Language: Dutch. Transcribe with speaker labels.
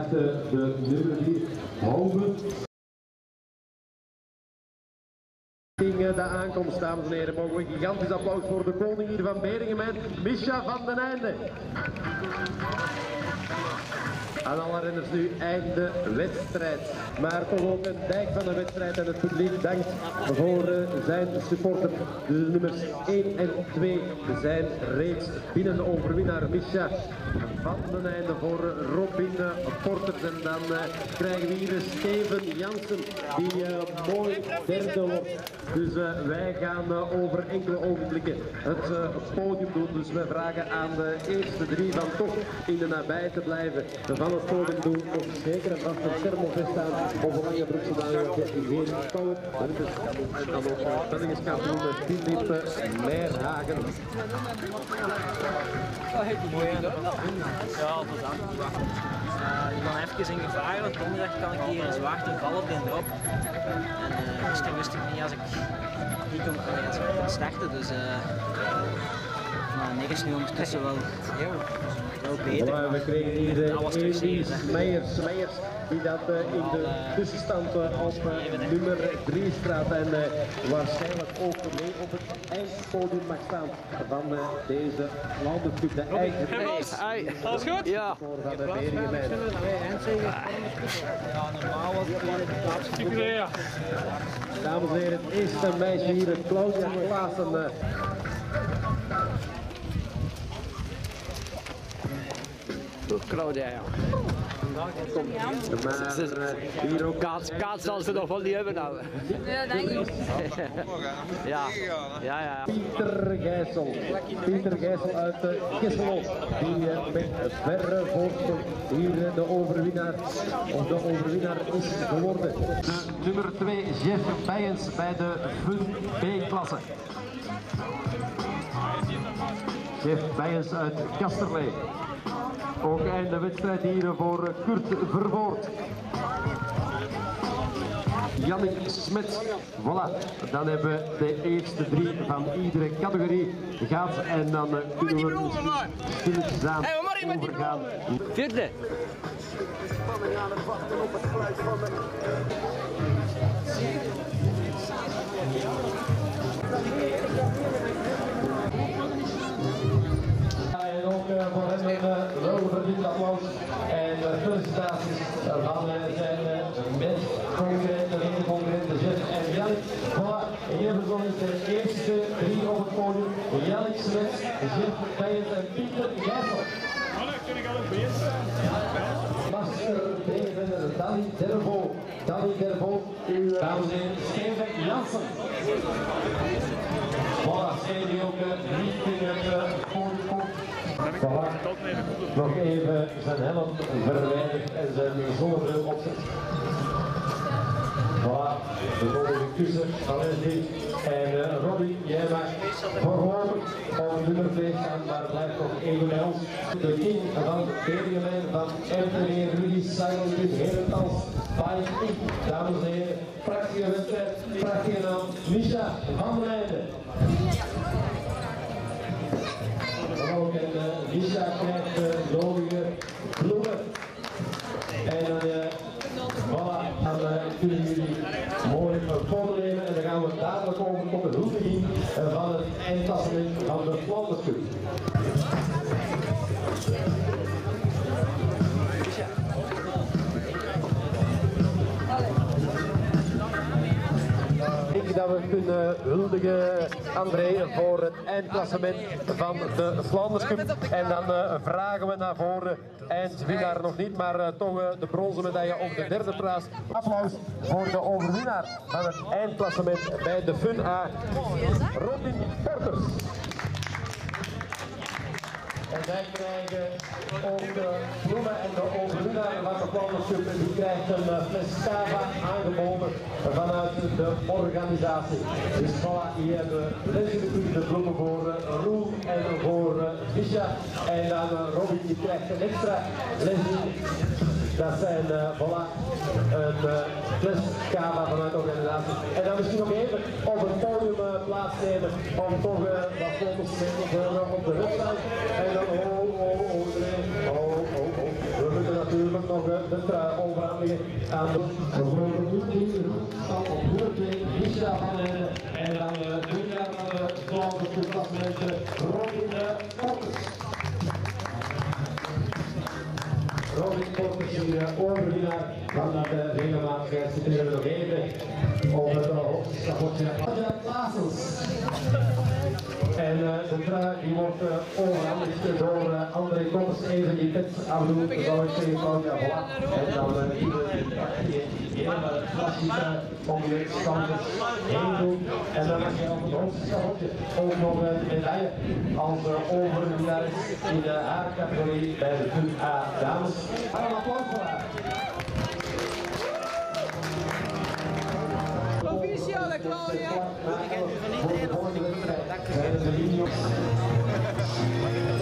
Speaker 1: achter de nummer 4 Hoven. De aankomst, dames en heren, mogen we een gigantisch applaus voor de koning hier van Beringen en Misha van den Einde. Aan alle renners nu einde wedstrijd. Maar toch ook een dijk van de wedstrijd en het publiek dankt voor uh, zijn supporter. De nummers 1 en 2 zijn reeds binnen de overwinnaar Misha van den einde voor Robin Porters. En dan krijgen we hier Steven Jansen die uh, mooi derde wordt. Dus wij gaan over enkele ogenblikken het podium doen. Dus we vragen aan de eerste drie van toch in de nabij te blijven van het podium doen. Of zeker en vast een thermofest staan of een lange broek zodat je geen kou hebt. En dan ook met Philippe Meerhagen.
Speaker 2: Ja, tot dan. Uh, ik ben even in gevaar, want donderdag kan ik hier een zwarte val op in drop. En uh, gisteren wist ik niet als ik niet kon starten, dus uh, nou, niks nu ondertussen wel wel beter.
Speaker 1: Maar we kregen hier de Elis Meijers, Meijers die dat uh, in de tussenstand uh, op uh, nummer 3 staat en waarschijnlijk ook mee op het eindpodium mag staan van deze landencup. De eigen
Speaker 3: Hey, alles goed? Ja.
Speaker 1: Voor van de Beringen
Speaker 2: Ja, normaal was het
Speaker 3: Ja.
Speaker 1: Dames en heren, het eerste meisje hier, Claudia Klaassen.
Speaker 3: Claudia, ja.
Speaker 1: Ook
Speaker 3: Kaats, kaats zal ze nog wel niet hebben nou.
Speaker 4: Ja, denk ik.
Speaker 3: Ja, ja, ja.
Speaker 1: Pieter Gijssel. Pieter Gijssel uit Kessel. Die met verre voorsprong hier de overwinnaar, of de overwinnaar is geworden. De nummer 2, Jeff Bijens bij de Fun B-klasse. Jeff Bijens uit Kasterlee. Ook einde wedstrijd hier voor Kurt Vervoort. Jannik Smets. Voilà, dan hebben we de eerste drie van iedere categorie gehad. En dan kunnen we misschien stilletjes aan overgaan.
Speaker 3: Vierde.
Speaker 1: Spanning aan het wachten op het geluid van de... applaus en uh, felicitaties van zijn medconcurrenten, concurrenten Jeff en Jannik. Voilà, hier verzorgen de eerste drie op het podium. Jannik Smets, Jeff Bijens en Pieter Gijssel. Master Bevenner, Danny Dervo, Danny Dervo, uw dames en heren, Steven Jansen. Voilà, die ook richting het podium komt. Nog even zijn helm verwijderd en zijn zonnebril opzet. Voilà, de volgende kussen van. En uh, Robin, jij mag voorlopig op nummer 2 staan, maar blijft nog even bij ons. De king van Beringen van MTV Rudy Simon in Herentals. Inc. Dames en heren, prachtige wedstrijd, prachtige naam, Misha van Einde. Lisa krijgt de uh, nodige bloemen. En dan, uh, voilà, dan kunnen jullie mooi een nemen en dan gaan we dadelijk over op het huldiging van het eindklassement van de Flanders Dat we kunnen huldigen, André, voor het eindklassement van de Flanders Cup. En dan uh, vragen we naar voren, eindwinnaar nog niet, maar uh, toch uh, de bronzen medaille op de derde plaats. Applaus voor de overwinnaar van het eindklassement bij de Fun A, Robin Porters. En wij krijgen ook de bloemen en de overwinnaar Die krijgt een fles cava aangeboden vanuit de organisatie. Dus voilà, hier hebben we Leslie de voor uh, Roel en voor uh, Misha. En dan Robin die krijgt een extra Leslie. Dat zijn voilà, een uh, vanuit de organisatie. En dan misschien nog even op het podium plaatsnemen om toch wat foto's te op de website. En dan oh, oh, oh, oh, oh, oh, we moeten dat natuurlijk nog eh, de trui overhandigen aan de grote Moedie, Roestal op nummer 2, Micha van Heijden. En dan de winnaar van de blauwe toepasmenten, Robin Portes. Robin Portes, hier overwinnaar van de regelmaat. Zitten we nog even op het hoogststapotje. Adja Klaasens. En uh, de trui die wordt uh, overhandigd door uh, André Koppers, even die pets afdoen, zou ik zeggen Claudia Vlak. En dan uh, die die hele klassieke om de standers heen doen. En dan heb je op het hoogste schabotje ook nog een medaille als uh, in de haarcategorie bij de Punt A dames. Een applaus voor haar.
Speaker 4: Proficiale Claudia! Misschien.